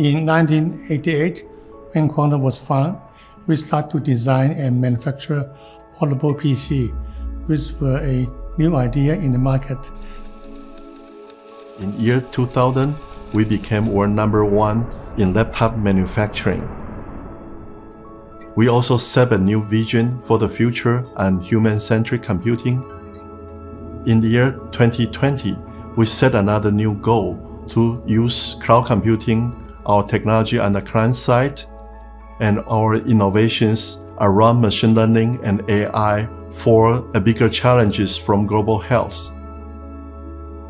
In 1988, when Quanta was found, we started to design and manufacture portable PC, which were a new idea in the market. In year 2000, we became world number one in laptop manufacturing. We also set a new vision for the future and human-centric computing. In the year 2020, we set another new goal to use cloud computing, our technology on the client side, and our innovations around machine learning and AI for bigger challenges from global health.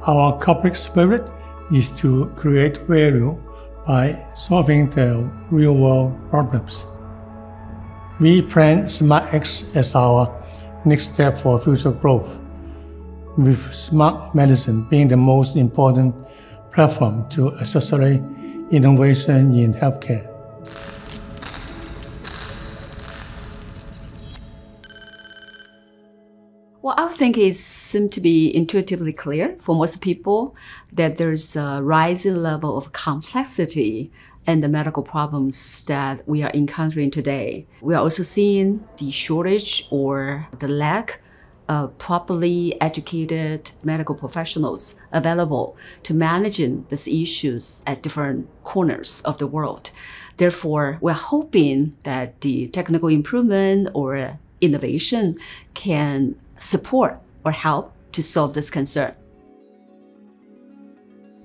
Our corporate spirit is to create value by solving the real world problems. We plan SmartX as our next step for future growth, with smart medicine being the most important platform to accelerate innovation in healthcare. Well, I think it seems to be intuitively clear for most people that there's a rising level of complexity and the medical problems that we are encountering today. We are also seeing the shortage or the lack of properly educated medical professionals available to managing these issues at different corners of the world. Therefore, we're hoping that the technical improvement or innovation can support or help to solve this concern.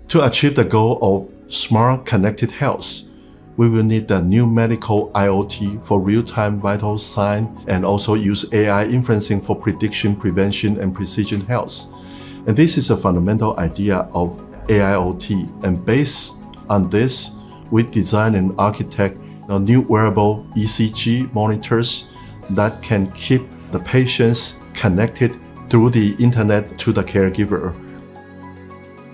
To achieve the goal of smart connected health, we will need the new medical IoT for real-time vital sign and also use AI inferencing for prediction, prevention, and precision health. And this is a fundamental idea of AIoT. And based on this, we design and architect a new wearable ECG monitors that can keep the patients connected through the internet to the caregiver.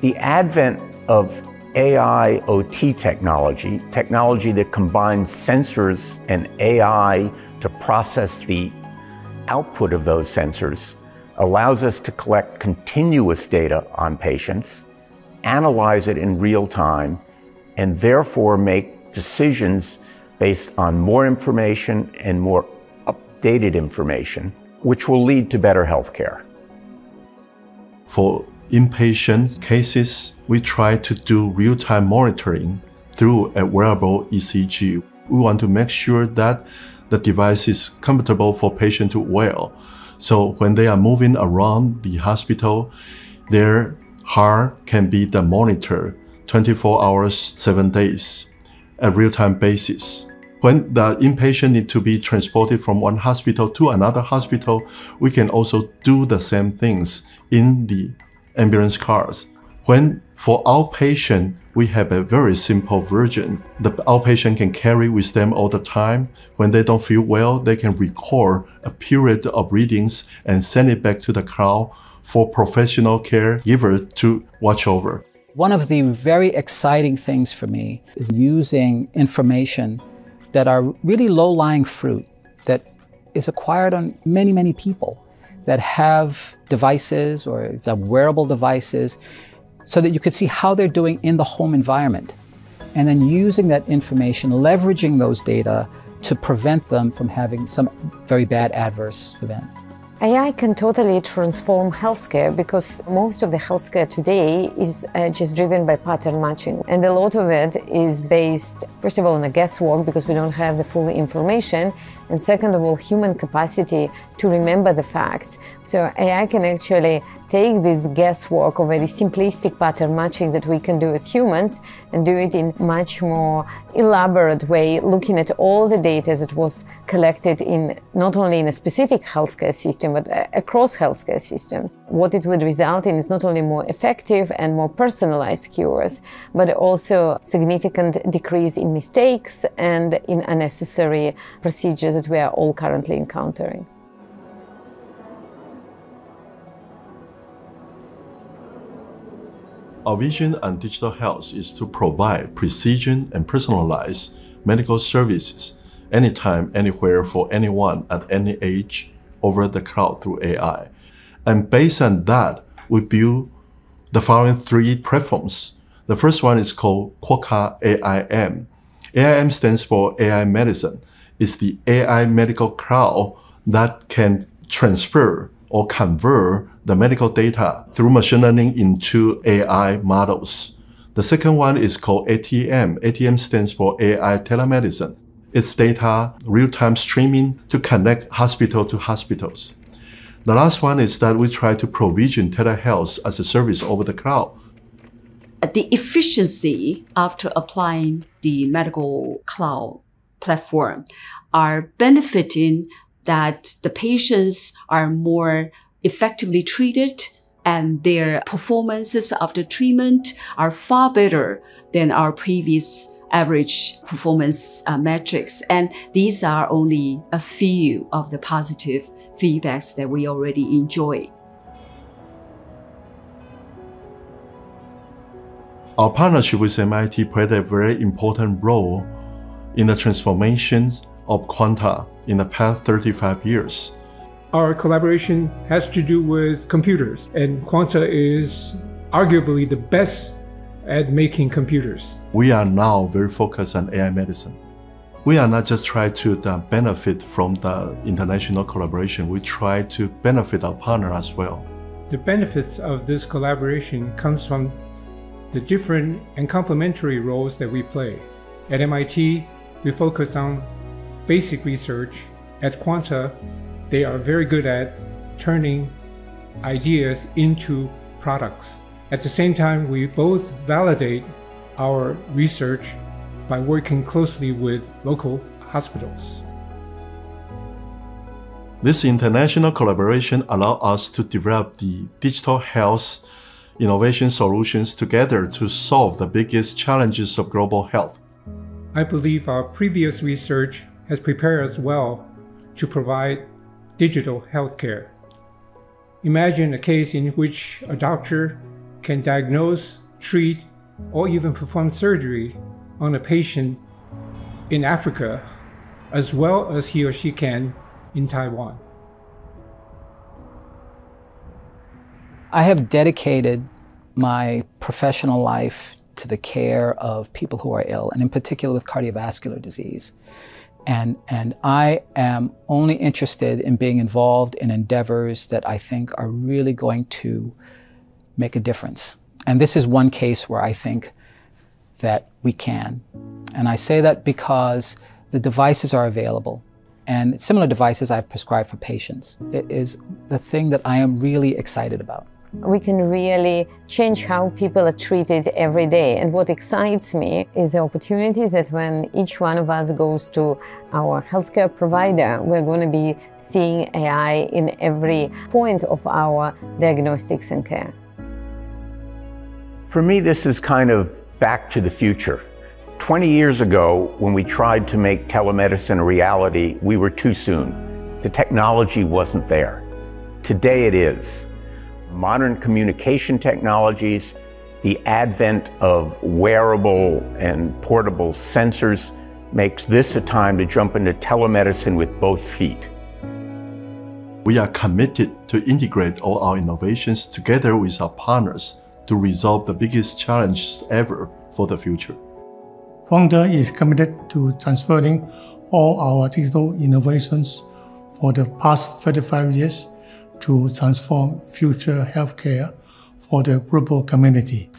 The advent of AI OT technology, technology that combines sensors and AI to process the output of those sensors, allows us to collect continuous data on patients, analyze it in real time, and therefore make decisions based on more information and more updated information which will lead to better healthcare. For inpatient cases, we try to do real-time monitoring through a wearable ECG. We want to make sure that the device is comfortable for patient to wear. So when they are moving around the hospital, their heart can be the monitor 24 hours, 7 days at real-time basis. When the inpatient need to be transported from one hospital to another hospital, we can also do the same things in the ambulance cars. When for outpatient, we have a very simple version. The outpatient can carry with them all the time. When they don't feel well, they can record a period of readings and send it back to the cloud for professional caregiver to watch over. One of the very exciting things for me is using information that are really low-lying fruit that is acquired on many, many people that have devices or wearable devices so that you could see how they're doing in the home environment. And then using that information, leveraging those data to prevent them from having some very bad adverse event. AI can totally transform healthcare because most of the healthcare today is uh, just driven by pattern matching. And a lot of it is based, first of all, on a guesswork because we don't have the full information. And second of all, human capacity to remember the facts. So AI can actually take this guesswork of very simplistic pattern matching that we can do as humans and do it in much more elaborate way, looking at all the data that was collected in not only in a specific healthcare system, but uh, across healthcare systems. What it would result in is not only more effective and more personalized cures, but also significant decrease in mistakes and in unnecessary procedures that we are all currently encountering. Our vision on digital health is to provide precision and personalized medical services anytime, anywhere for anyone at any age over the cloud through AI. And based on that, we build the following three platforms. The first one is called QOCA AIM. AIM stands for AI Medicine. It's the AI medical cloud that can transfer or convert the medical data through machine learning into AI models. The second one is called ATM. ATM stands for AI telemedicine. It's data real-time streaming to connect hospital to hospitals. The last one is that we try to provision telehealth as a service over the cloud. The efficiency after applying the medical cloud platform are benefiting that the patients are more effectively treated and their performances after treatment are far better than our previous average performance uh, metrics. And these are only a few of the positive feedbacks that we already enjoy. Our partnership with MIT played a very important role in the transformations of Quanta in the past 35 years. Our collaboration has to do with computers, and Quanta is arguably the best at making computers. We are now very focused on AI medicine. We are not just trying to uh, benefit from the international collaboration, we try to benefit our partner as well. The benefits of this collaboration comes from the different and complementary roles that we play. At MIT, we focus on basic research. At Quanta, they are very good at turning ideas into products. At the same time, we both validate our research by working closely with local hospitals. This international collaboration allows us to develop the digital health innovation solutions together to solve the biggest challenges of global health. I believe our previous research has prepared us well to provide digital healthcare. Imagine a case in which a doctor can diagnose, treat, or even perform surgery on a patient in Africa as well as he or she can in Taiwan. I have dedicated my professional life to the care of people who are ill, and in particular with cardiovascular disease. And, and I am only interested in being involved in endeavors that I think are really going to make a difference. And this is one case where I think that we can. And I say that because the devices are available. And similar devices I've prescribed for patients. It is the thing that I am really excited about we can really change how people are treated every day. And what excites me is the opportunities that when each one of us goes to our healthcare provider, we're going to be seeing AI in every point of our diagnostics and care. For me, this is kind of back to the future. 20 years ago, when we tried to make telemedicine a reality, we were too soon. The technology wasn't there. Today it is modern communication technologies, the advent of wearable and portable sensors makes this a time to jump into telemedicine with both feet. We are committed to integrate all our innovations together with our partners to resolve the biggest challenges ever for the future. Quanta is committed to transferring all our digital innovations for the past 35 years to transform future healthcare for the global community.